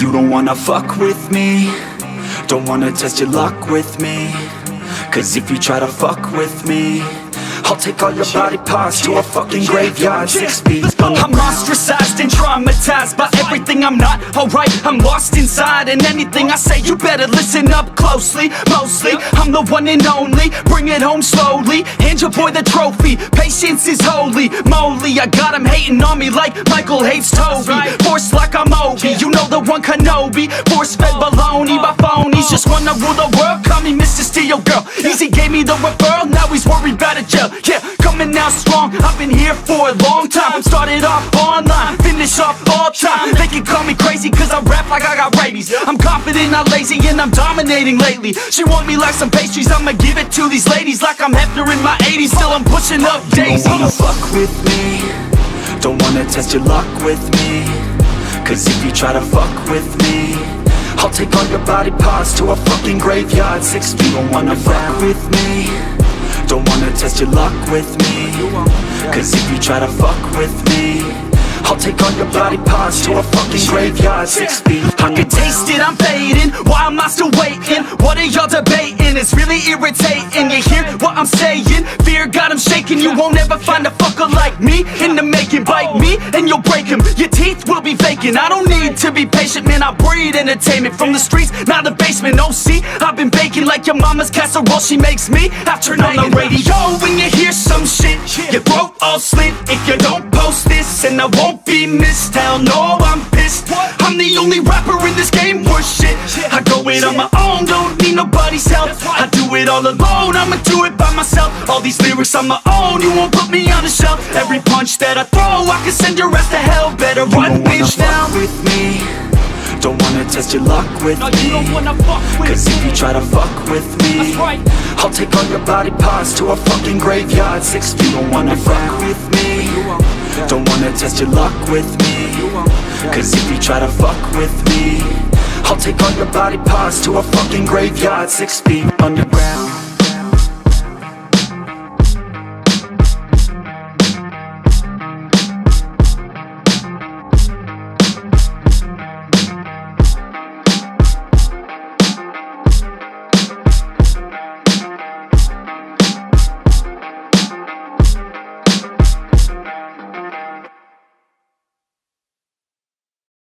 You don't wanna fuck with me Don't wanna test your luck with me Cause if you try to fuck with me I'll take all your body parts to a fucking graveyard Six feet I'm ostracized and traumatized by everything I'm not alright. I'm lost inside, and anything I say, you better listen up closely. Mostly, I'm the one and only. Bring it home slowly. Hand your boy the trophy. Patience is holy moly. I got him hating on me like Michael hates Toby. Force like I'm Obi. You know the one Kenobi. Force fed baloney by phonies. Just wanna rule the world. Call me Mr. Steel Girl. Easy gave me the referral. Now he's worried about a jail. Yeah, coming out strong. I've been here for a long time. Started off online, finish off all time. They can call me crazy cause I rap like I got rabies. I'm confident, not lazy, and I'm dominating lately. She want me like some pastries, I'ma give it to these ladies like I'm Hefner in my 80s. Still, I'm pushing up daisies. Don't wanna fuck with me Don't wanna test your luck with me Cause if you try to fuck with me I'll take all your body parts to a fucking graveyard Six feet Don't wanna fuck with me Don't wanna test your luck with me Cause if you try to fuck with me I'll take all your body parts to a fucking graveyard Six feet I can taste it, I'm fading. Why am I still waiting? What are y'all debating? It's really irritating. You hear what I'm saying? Fear got him shaking. You won't ever find a fucker like me in the making. Bite me and you'll break him. Your teeth will I don't need to be patient, man. I breed entertainment from the streets, not the basement. No, see, I've been baking like your mama's casserole. She makes me. I turn on the radio when you hear some shit. Your throat all slit if you don't post this, and I won't be missed. Hell no, I'm pissed. I'm the only rapper in this game worth shit. I go it on my own, do it all alone, I'ma do it by myself. All these lyrics on my own, you won't put me on the shelf. Every punch that I throw, I can send your ass to hell. Better run, bitch, now. fuck with me. Don't wanna test your luck with No, you don't me wanna fuck with Cause if you try to fuck with me right. I'll take all your body parts to a fucking graveyard. Six feet Don't wanna fuck with me. Don't wanna test your luck with me. Cause if you try to fuck with me I'll take all your body parts to a fucking graveyard. Six feet underground